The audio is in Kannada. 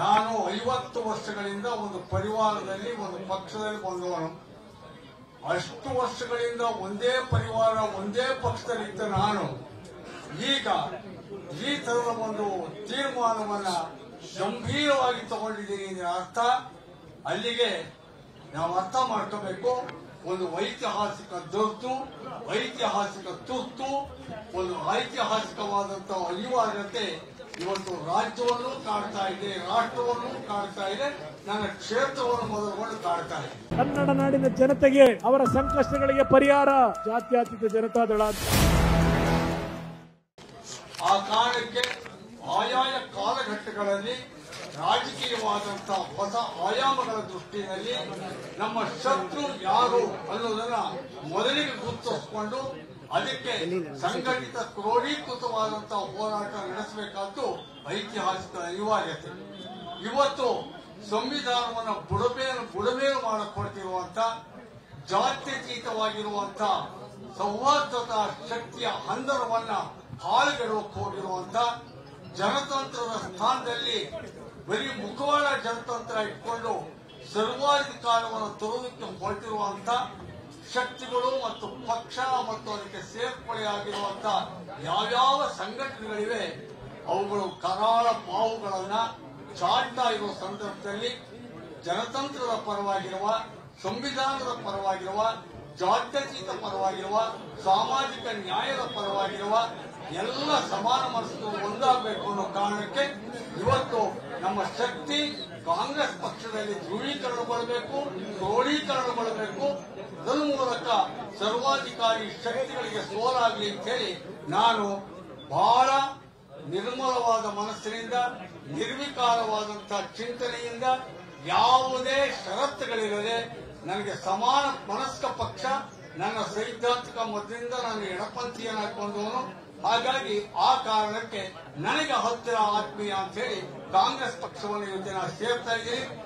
ನಾನು ಐವತ್ತು ವರ್ಷಗಳಿಂದ ಒಂದು ಪರಿವಾರದಲ್ಲಿ, ಒಂದು ಪಕ್ಷದಲ್ಲಿ ಬಂದವನು. ಅಷ್ಟು ವರ್ಷಗಳಿಂದ ಒಂದೇ ಪರಿವಾರ, ಒಂದೇ ಪಕ್ಷದಲ್ಲಿದ್ದ ನಾನು. ಈಗ ಈ ತರದ ಒಂದು ತೀರ್ಮಾನವನ್ನ ಗಂಭೀರವಾಗಿ ತಗೊಂಡಿದ್ದೀನಿ ಅರ್ಥ ಅಲ್ಲಿಗೆ ನಾವು ಅರ್ಥ ಮಾಡ್ಕೋಬೇಕು. ಒಂದು ಐತಿಹಾಸಿಕ ದೊತ್ತು ಐತಿಹಾಸಿಕ ತುರ್ತು ಒಂದು ಐತಿಹಾಸಿಕವಾದಂತಹ ಅನಿವಾರ್ಯತೆ ಇವತ್ತು ರಾಜ್ಯವನ್ನು ಕಾಡ್ತಾ ಇದೆ ರಾಷ್ಟ್ರವನ್ನು ಕಾಡ್ತಾ ಇದೆ ನನ್ನ ಕ್ಷೇತ್ರವನ್ನು ಮೊದಲುಗೊಂಡು ಕಾಡ್ತಾ ಇದೆ. ಕನ್ನಡ ನಾಡಿನ ಜನತೆಗೆ ಅವರ ಸಂಕಷ್ಟಗಳಿಗೆ ಪರಿಹಾರ ಜಾತ್ಯಾತೀತ ಜನತಾದಳ ದಳ ಆ ಕಾರಣಕ್ಕೆ ಆಯಾಯ ಕಾಲಘಟ್ಟಗಳಲ್ಲಿ ರಾಜಕೀಯವಾದಂತಹ ಹೊಸ ಆಯಾಮಗಳ ದೃಷ್ಟಿಯಲ್ಲಿ ನಮ್ಮ ಶತ್ರು ಯಾರು ಅನ್ನೋದನ್ನ ಮೊದಲಿಗೆ ಗುರುತಿಸಿಕೊಂಡು ಅದಕ್ಕೆ ಸಂಘಟಿತ ಕ್ರೋಢೀಕೃತವಾದಂತಹ ಹೋರಾಟ ನಡೆಸಬೇಕಾದ್ದು ಐತಿಹಾಸಿಕ ಅನಿವಾರ್ಯತೆ. ಇವತ್ತು ಸಂವಿಧಾನವನ್ನು ಬುಡಬೇರು ಬುಡಬೇರು ಮಾಡಿಕೊಡ್ತಿರುವಂತ ಜಾತ್ಯತೀತವಾಗಿರುವಂತ ಸೌಹಾರ್ದತಾ ಶಕ್ತಿಯ ಹಂದರವನ್ನ ಹಾಳುಗೆಡೋಕ್ ಹೋಗಿರುವಂತ ಜನತಂತ್ರದ ಸ್ಥಾನದಲ್ಲಿ ಬರೀ ಮುಖವಾಡ ಜನತಂತ್ರ ಇಟ್ಕೊಂಡು ಸರ್ವಾಧಿಕಾರವನ್ನು ತರುವುದಕ್ಕೆ ಹೊರಟಿರುವಂತ ಶಕ್ತಿಗಳು ಮತ್ತು ಪಕ್ಷ ಮತ್ತು ಅದಕ್ಕೆ ಸೇರ್ಪಡೆಯಾಗಿರುವಂತ ಯಾವ್ಯಾವ ಸಂಘಟನೆಗಳಿವೆ, ಅವುಗಳು ಕರಾಳ ಬಾವುಗಳನ್ನ ಚಾಡ್ತಾ ಇರುವ ಸಂದರ್ಭದಲ್ಲಿ ಜನತಂತ್ರದ ಪರವಾಗಿರುವ, ಸಂವಿಧಾನದ ಪರವಾಗಿರುವ, ಜಾತ್ಯತೀತ ಪರವಾಗಿರುವ, ಸಾಮಾಜಿಕ ನ್ಯಾಯದ ಪರವಾಗಿರುವ ಎಲ್ಲ ಸಮಾನ ಮನಸ್ಸು ಒಂದಾಗಬೇಕು ಅನ್ನೋ ಕಾರಣಕ್ಕೆ ಇವತ್ತು ನಮ್ಮ ಶಕ್ತಿ ಕಾಂಗ್ರೆಸ್ ಪಕ್ಷದಲ್ಲಿ ಧ್ರುವೀಕರಣಗೊಳ್ಳಬೇಕು ಅದರ ಮೂಲಕ ಸರ್ವಾಧಿಕಾರಿ ಶಕ್ತಿಗಳಿಗೆ ಸೋಲಾಗಲಿ ಅಂತ ಹೇಳಿ ನಾನು ಬಹಳ ನಿರ್ಮಲವಾದ ಮನಸ್ಸಿನಿಂದ ನಿರ್ವಿಕಾರವಾದಂತಹ ಚಿಂತನೆಯಿಂದ ಯಾವುದೇ ಷರತ್ತುಗಳಿರದೆ ನನಗೆ ಸಮಾನ ಮನಸ್ಕ ಪಕ್ಷ ನನ್ನ ಸೈದ್ಧಾಂತಿಕ ಮತದಿಂದ ನಾನು ಎಡಪಂಥೀಯನಾಗಿ ಬಂದವನು ಹಾಗಾಗಿ ಆ ಕಾರಣಕ್ಕೆ ನನಗೆ ಹತ್ತಿರ ಆತ್ಮೀಯ ಅಂತ ಹೇಳಿ ಕಾಂಗ್ರೆಸ್ ಪಕ್ಷವನ್ನು ನಾನು ಸೇರ್ತಾ ಇದ್ದೀನಿ.